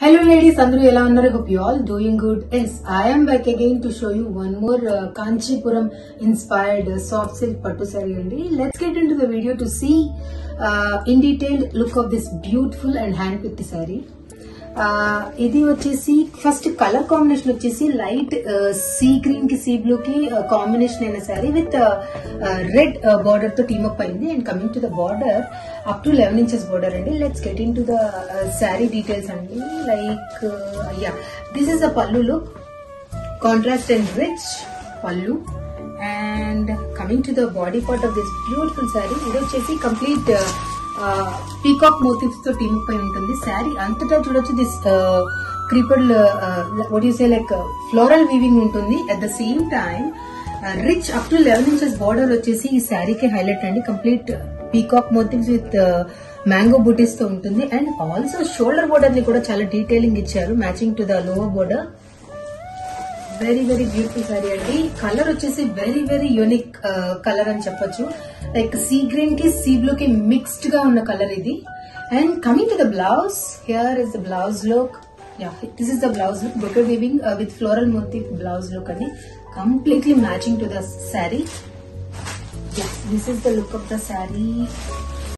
Hello ladies అందరూ ఎలా ఉన్నారు? Hope you all doing good yes I'm back again to show you one more Kanchipuram inspired soft silk పట్టు సారీ అండి. Let's get into the video to see in detailed look of this beautiful and hand pick sari ఇది వచ్చేసి first colour combination వచ్చేసి light sea గ్రీన్కి sea blue కి combination అయిన sari with red బార్డర్తో team up అయింది. And coming to the border up to eleven inches border అండి. Let's get into the sari details అండి. Like yeah this is the pallu look contrast and rich pallu and coming to the body part of this beautiful sari ఇది వచ్చేసి complete peacock మోటివ్స్తో టీమ్ పై ఉంటుంది. శారీ అంతటా చూడొచ్చు. This creeper what you say like floral weaving ఉంటుంది. At the same time rich up to eleven inches border వచ్చేసి ఈ శారీకి హైలైట్ అండి. Complete peacock motifs with mango బూటీస్తో ఉంటుంది. అండ్ ఆల్సో షోల్డర్ బోర్డర్ని కూడా చాలా డీటెయిలింగ్ ఇచ్చారు. Matching to the lower border very very beautiful sari అండి. కలర్ వచ్చేసి వెరీ వెరీ యూనిక్ కలర్ అని చెప్పొచ్చు. లైక్ సీ గ్రీన్కి సీ బ్లూ కి మిక్స్డ్గా ఉన్న కలర్ ఇది. And coming to the blouse here is the blouse look this is the blouse look బొటర్ weaving with floral మూర్తి బ్లౌజ్ లుక్ అండి. Completely matching to the sari this is the look of the sari